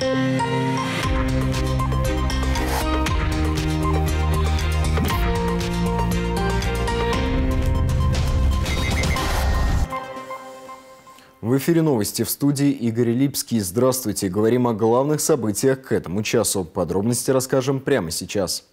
В эфире новости в студии Игорь Липский. Здравствуйте. Говорим о главных событиях к этому часу. Подробности расскажем прямо сейчас.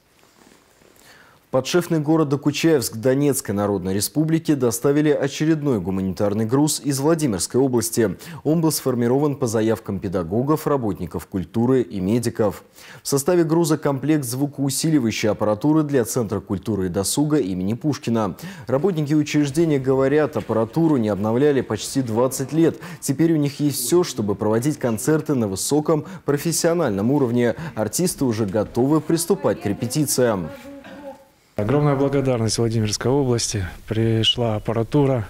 Подшефный города Кучаевск Донецкой Народной Республики доставили очередной гуманитарный груз из Владимирской области. Он был сформирован по заявкам педагогов, работников культуры и медиков. В составе груза комплект звукоусиливающей аппаратуры для Центра культуры и досуга имени Пушкина. Работники учреждения говорят, аппаратуру не обновляли почти 20 лет. Теперь у них есть все, чтобы проводить концерты на высоком профессиональном уровне. Артисты уже готовы приступать к репетициям. Огромная благодарность Владимирской области. Пришла аппаратура,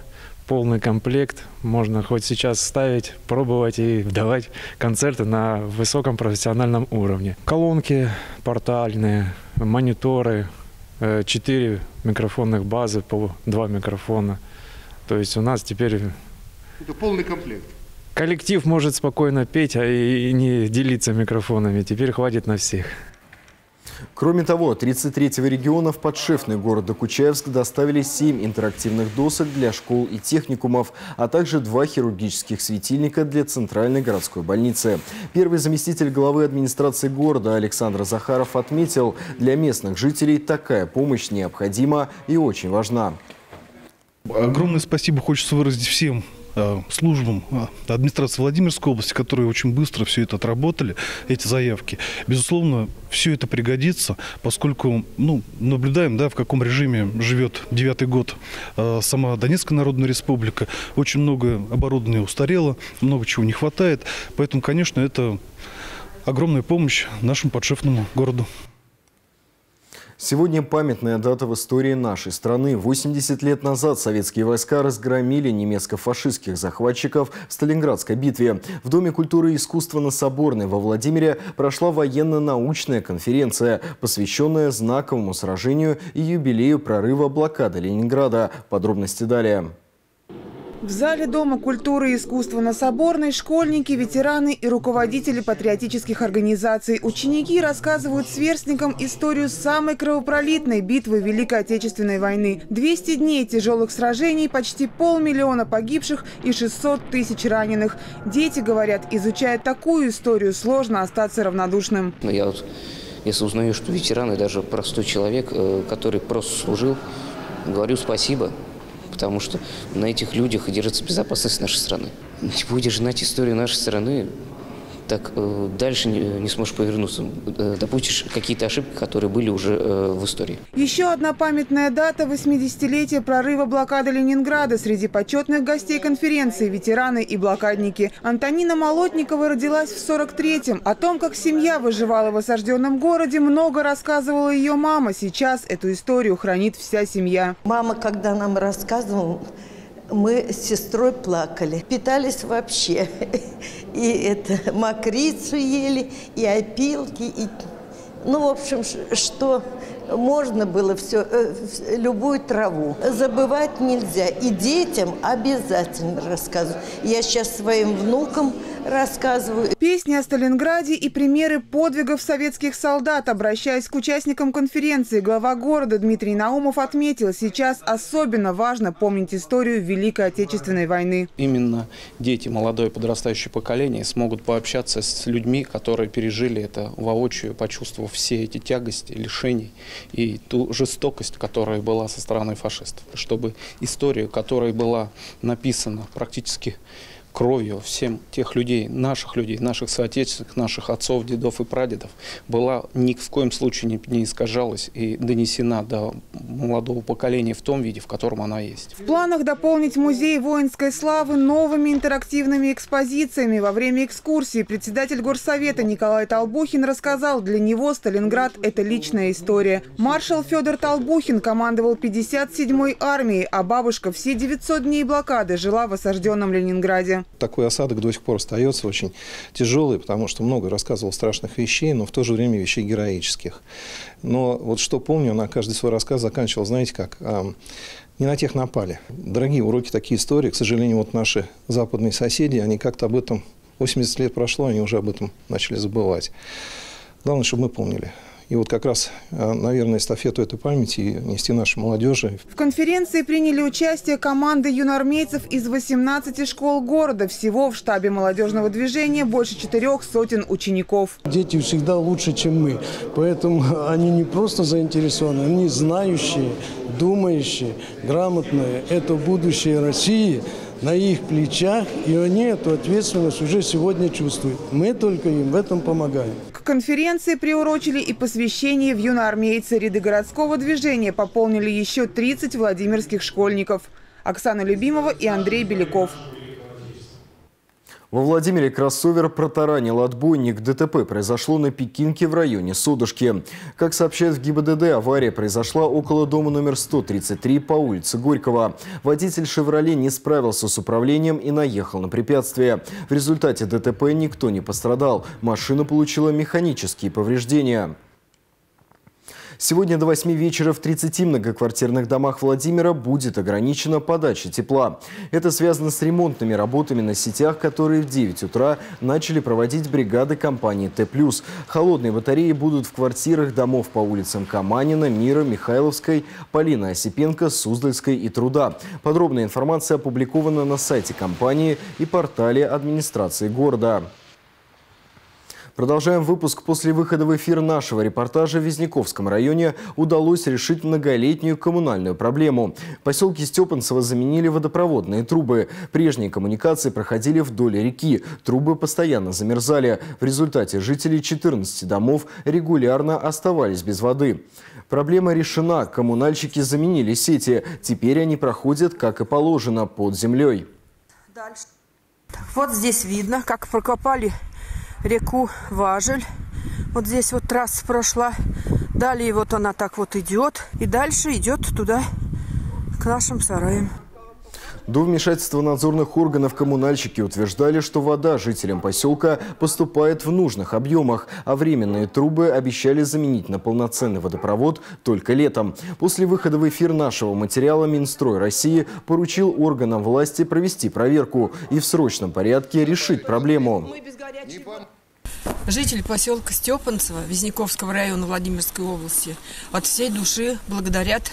полный комплект. Можно хоть сейчас ставить, пробовать и давать концерты на высоком профессиональном уровне. Колонки портальные, мониторы, э, четыре микрофонных базы по два микрофона. То есть у нас теперь... Это полный комплект. Коллектив может спокойно петь, а и не делиться микрофонами. Теперь хватит на всех. Кроме того, 33-го региона в подшефный города Кучаевск доставили 7 интерактивных досок для школ и техникумов, а также два хирургических светильника для Центральной городской больницы. Первый заместитель главы администрации города Александр Захаров отметил, для местных жителей такая помощь необходима и очень важна. Огромное спасибо хочется выразить всем службам э, администрации Владимирской области, которые очень быстро все это отработали, эти заявки. Безусловно, все это пригодится, поскольку ну, наблюдаем, да, в каком режиме живет девятый год э, сама Донецкая Народная Республика. Очень много оборудования устарело, много чего не хватает. Поэтому, конечно, это огромная помощь нашему подшефному городу. Сегодня памятная дата в истории нашей страны. 80 лет назад советские войска разгромили немецко-фашистских захватчиков в Сталинградской битве. В Доме культуры и искусства на Соборной во Владимире прошла военно-научная конференция, посвященная знаковому сражению и юбилею прорыва блокады Ленинграда. Подробности далее. В зале Дома культуры и искусства на Соборной школьники, ветераны и руководители патриотических организаций, ученики рассказывают сверстникам историю самой кровопролитной битвы Великой Отечественной войны. 200 дней тяжелых сражений, почти полмиллиона погибших и 600 тысяч раненых. Дети говорят, изучая такую историю, сложно остаться равнодушным. Ну, я вот, если узнаю, что ветераны, даже простой человек, э, который просто служил, говорю спасибо – потому что на этих людях держится безопасность нашей страны. Не будешь знать историю нашей страны, так э, дальше не, не сможешь повернуться. Э, допустишь какие-то ошибки, которые были уже э, в истории. Еще одна памятная дата – 80-летие прорыва блокады Ленинграда. Среди почетных гостей конференции – ветераны и блокадники. Антонина Молотникова родилась в 43-м. О том, как семья выживала в осажденном городе, много рассказывала ее мама. Сейчас эту историю хранит вся семья. Мама, когда нам рассказывала, мы с сестрой плакали. Питались вообще. И это мокрицу ели, и опилки, и... Ну, в общем, что можно было все, э, любую траву. Забывать нельзя. И детям обязательно рассказывать. Я сейчас своим внукам рассказываю. Песни о Сталинграде и примеры подвигов советских солдат. Обращаясь к участникам конференции, глава города Дмитрий Наумов отметил, сейчас особенно важно помнить историю Великой Отечественной войны. Именно дети, молодое подрастающее поколение смогут пообщаться с людьми, которые пережили это воочию, почувствовав все эти тягости, лишений и ту жестокость, которая была со стороны фашистов. Чтобы историю, которая была написана практически кровью всем тех людей, наших людей, наших соотечественных, наших отцов, дедов и прадедов, была ни в коем случае не, не искажалась и донесена до молодого поколения в том виде, в котором она есть. В планах дополнить музей воинской славы новыми интерактивными экспозициями. Во время экскурсии председатель горсовета Николай Толбухин рассказал, для него Сталинград – это личная история. Маршал Федор Толбухин командовал 57-й армией, а бабушка все 900 дней блокады жила в осажденном Ленинграде. Такой осадок до сих пор остается очень тяжелый, потому что много рассказывал страшных вещей, но в то же время вещей героических. Но вот что помню, на каждый свой рассказ заканчивал, знаете как, не на тех напали. Дорогие уроки такие истории, к сожалению, вот наши западные соседи, они как-то об этом 80 лет прошло, они уже об этом начали забывать. Главное, чтобы мы помнили. И вот как раз, э, наверное, эстафету этой памяти нести нашей молодежи. В конференции приняли участие команды юноармейцев из 18 школ города. Всего в штабе молодежного движения больше четырех сотен учеников. Дети всегда лучше, чем мы. Поэтому они не просто заинтересованы, они знающие, думающие, грамотные. Это будущее России – на их плечах, и они эту ответственность уже сегодня чувствуют. Мы только им в этом помогаем. Конференции приурочили и посвящение в юноармейцы. Ряды городского движения пополнили еще 30 владимирских школьников. Оксана Любимова и Андрей Беляков. Во Владимире кроссовер протаранил отбойник. ДТП произошло на Пекинке в районе Судушки. Как сообщают в ГИБДД, авария произошла около дома номер 133 по улице Горького. Водитель «Шевроле» не справился с управлением и наехал на препятствие. В результате ДТП никто не пострадал. Машина получила механические повреждения. Сегодня до 8 вечера в 30 многоквартирных домах Владимира будет ограничена подача тепла. Это связано с ремонтными работами на сетях, которые в 9 утра начали проводить бригады компании «Т+». Холодные батареи будут в квартирах домов по улицам Каманина, Мира, Михайловской, Полина Осипенко, Суздальской и Труда. Подробная информация опубликована на сайте компании и портале администрации города. Продолжаем выпуск. После выхода в эфир нашего репортажа в Визняковском районе удалось решить многолетнюю коммунальную проблему. В поселке Степанцево заменили водопроводные трубы. Прежние коммуникации проходили вдоль реки. Трубы постоянно замерзали. В результате жители 14 домов регулярно оставались без воды. Проблема решена. Коммунальщики заменили сети. Теперь они проходят, как и положено, под землей. Дальше. Вот здесь видно, как прокопали реку Важель. Вот здесь вот трасса прошла. Далее вот она так вот идет. И дальше идет туда, к нашим сараям. До вмешательства надзорных органов коммунальщики утверждали, что вода жителям поселка поступает в нужных объемах, а временные трубы обещали заменить на полноценный водопровод только летом. После выхода в эфир нашего материала Минстрой России поручил органам власти провести проверку и в срочном порядке решить проблему. Жители поселка Степанцево Визняковского района Владимирской области от всей души благодарят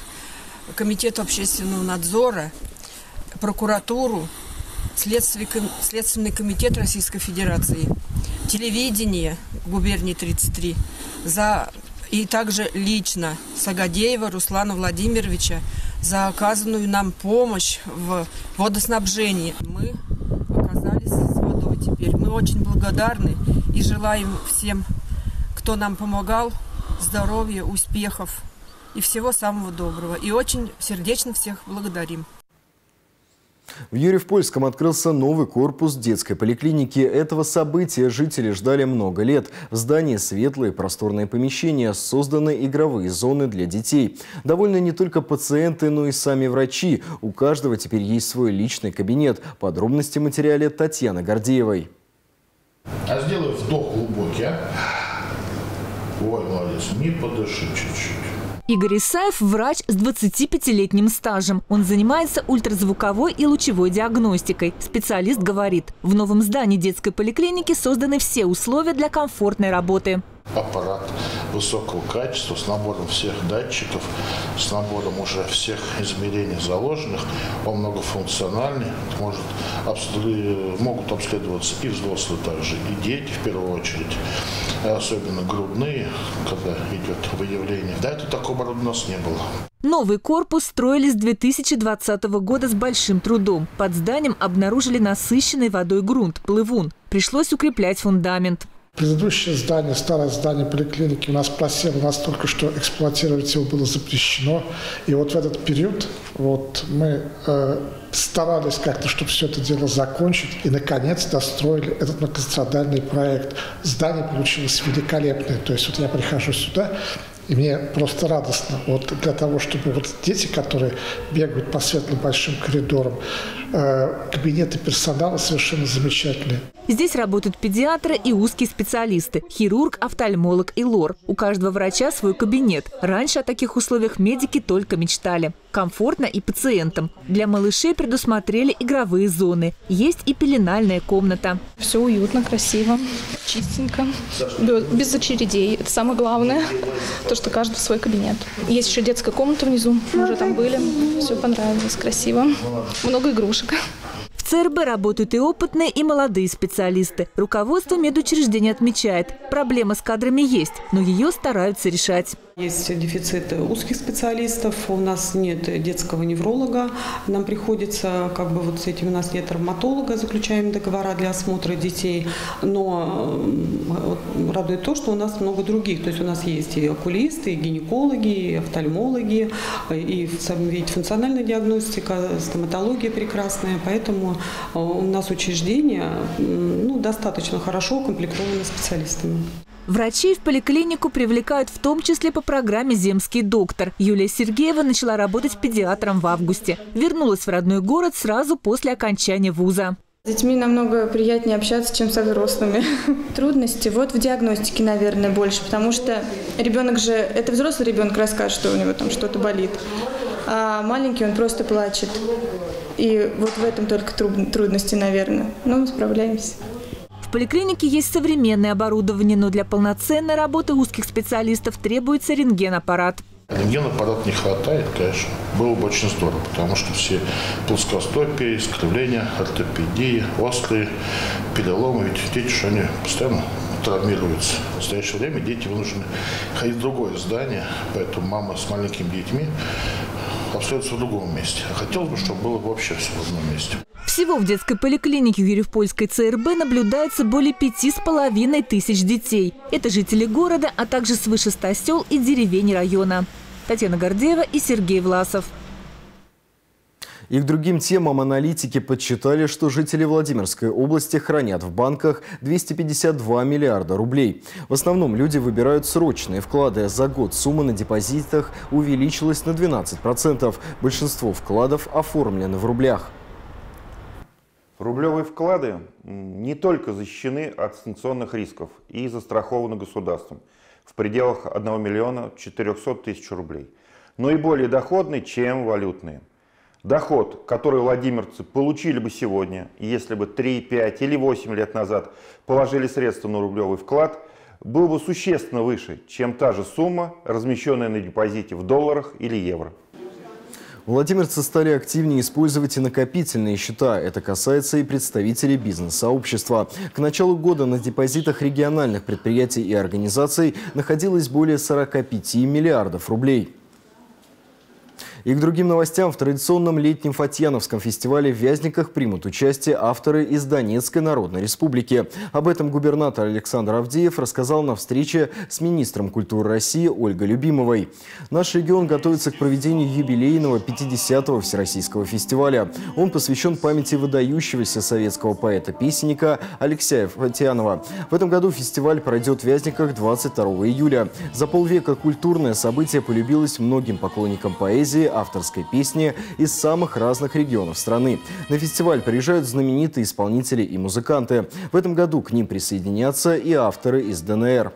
Комитету общественного надзора, прокуратуру, Следственный комитет Российской Федерации, телевидение губернии 33 за и также лично Сагадеева Руслана Владимировича за оказанную нам помощь в водоснабжении. Мы оказались с водой теперь. Мы очень благодарны и желаем всем, кто нам помогал, здоровья, успехов и всего самого доброго. И очень сердечно всех благодарим. В Юрьев-Польском открылся новый корпус детской поликлиники. Этого события жители ждали много лет. В здании светлые просторные помещения, созданы игровые зоны для детей. Довольны не только пациенты, но и сами врачи. У каждого теперь есть свой личный кабинет. Подробности в материале Татьяны Гордеевой. А сделай вдох глубокий, а? Ой, молодец, не подыши чуть-чуть. Игорь Исаев – врач с 25-летним стажем. Он занимается ультразвуковой и лучевой диагностикой. Специалист говорит, в новом здании детской поликлиники созданы все условия для комфортной работы аппарат высокого качества с набором всех датчиков, с набором уже всех измерений заложенных. Он многофункциональный, может, могут обследоваться и взрослые также, и дети в первую очередь, особенно грудные, когда идет выявление. Да, это такого у нас не было. Новый корпус строили с 2020 года с большим трудом. Под зданием обнаружили насыщенный водой грунт, плывун. Пришлось укреплять фундамент. Предыдущее здание, старое здание поликлиники у нас просело настолько, что эксплуатировать его было запрещено. И вот в этот период вот мы э, старались как-то, чтобы все это дело закончить. И, наконец, достроили этот многострадальный проект. Здание получилось великолепное. То есть вот я прихожу сюда, и мне просто радостно вот для того, чтобы вот дети, которые бегают по светлым большим коридорам, кабинеты персонала совершенно замечательные. Здесь работают педиатры и узкие специалисты – хирург, офтальмолог и лор. У каждого врача свой кабинет. Раньше о таких условиях медики только мечтали. комфортно и пациентам. Для малышей предусмотрели игровые зоны. Есть и пеленальная комната. Все уютно, красиво, чистенько, без очередей. Это самое главное, то, что каждый в свой кабинет. Есть еще детская комната внизу, мы уже там были, все понравилось, красиво. Много игрушек. В ЦРБ работают и опытные, и молодые специалисты. Руководство медучреждения отмечает, проблема с кадрами есть, но ее стараются решать. Есть дефицит узких специалистов, у нас нет детского невролога, нам приходится, как бы вот с этим у нас нет травматолога, заключаем договора для осмотра детей, но радует то, что у нас много других, то есть у нас есть и окулисты, и гинекологи, и офтальмологи, и ведь функциональная диагностика, стоматология прекрасная, поэтому у нас учреждение ну, достаточно хорошо укомплектовано специалистами. Врачей в поликлинику привлекают в том числе по программе «Земский доктор». Юлия Сергеева начала работать педиатром в августе. Вернулась в родной город сразу после окончания вуза. С детьми намного приятнее общаться, чем со взрослыми. Трудности вот в диагностике, наверное, больше, потому что ребенок же, это взрослый ребенок расскажет, что у него там что-то болит, а маленький он просто плачет. И вот в этом только трудности, наверное. Но мы справляемся поликлинике есть современное оборудование, но для полноценной работы узких специалистов требуется рентген-аппарат. Рентген-аппарат не хватает, конечно. Было бы очень здорово, потому что все плоскостопия, искривления, ортопедии, острые переломы, ведь дети же они постоянно травмируются. В настоящее время дети вынуждены ходить в другое здание, поэтому мама с маленькими детьми остается в другом месте. А хотелось бы, чтобы было вообще все в одном месте. Всего в детской поликлинике Юрьев-Польской ЦРБ наблюдается более пяти с половиной тысяч детей. Это жители города, а также свыше ста сел и деревень района. Татьяна Гордеева и Сергей Власов. И к другим темам аналитики подсчитали, что жители Владимирской области хранят в банках 252 миллиарда рублей. В основном люди выбирают срочные вклады. За год сумма на депозитах увеличилась на 12%. Большинство вкладов оформлены в рублях. Рублевые вклады не только защищены от санкционных рисков и застрахованы государством в пределах 1 миллиона 400 тысяч рублей, но и более доходны, чем валютные. Доход, который владимирцы получили бы сегодня, если бы 3, 5 или 8 лет назад положили средства на рублевый вклад, был бы существенно выше, чем та же сумма, размещенная на депозите в долларах или евро. Владимирцы стали активнее использовать и накопительные счета. Это касается и представителей бизнес-сообщества. К началу года на депозитах региональных предприятий и организаций находилось более 45 миллиардов рублей. И к другим новостям. В традиционном летнем Фатьяновском фестивале в Вязниках примут участие авторы из Донецкой Народной Республики. Об этом губернатор Александр Авдеев рассказал на встрече с министром культуры России Ольгой Любимовой. Наш регион готовится к проведению юбилейного 50-го Всероссийского фестиваля. Он посвящен памяти выдающегося советского поэта-песенника Алексея Фатьянова. В этом году фестиваль пройдет в Вязниках 22 июля. За полвека культурное событие полюбилось многим поклонникам поэзии, авторской песни из самых разных регионов страны. На фестиваль приезжают знаменитые исполнители и музыканты. В этом году к ним присоединятся и авторы из ДНР.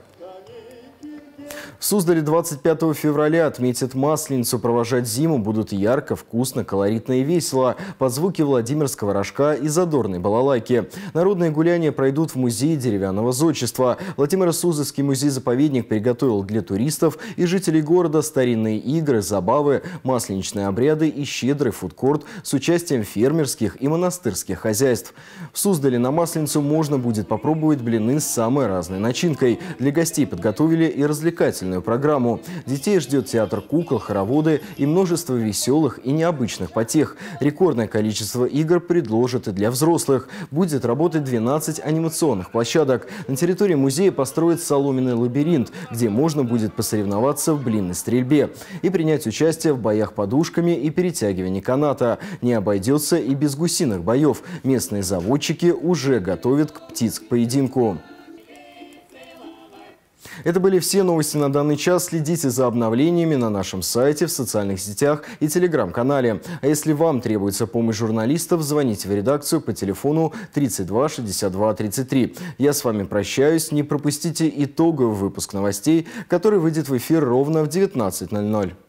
В Суздале 25 февраля отметят Масленицу. Провожать зиму будут ярко, вкусно, колоритно и весело. Под звуки Владимирского рожка и задорной балалайки. Народные гуляния пройдут в музее деревянного зодчества. Владимиро-Суздальский музей-заповедник приготовил для туристов и жителей города старинные игры, забавы, масленичные обряды и щедрый фудкорт с участием фермерских и монастырских хозяйств. В Суздале на Масленицу можно будет попробовать блины с самой разной начинкой. Для гостей подготовили и развлекательные развлекательную программу. Детей ждет театр кукол, хороводы и множество веселых и необычных потех. Рекордное количество игр предложат и для взрослых. Будет работать 12 анимационных площадок. На территории музея построят соломенный лабиринт, где можно будет посоревноваться в блинной стрельбе и принять участие в боях подушками и перетягивании каната. Не обойдется и без гусиных боев. Местные заводчики уже готовят к птиц к поединку. Это были все новости на данный час. Следите за обновлениями на нашем сайте, в социальных сетях и телеграм-канале. А если вам требуется помощь журналистов, звоните в редакцию по телефону 32 62 33. Я с вами прощаюсь. Не пропустите итоговый выпуск новостей, который выйдет в эфир ровно в 19.00.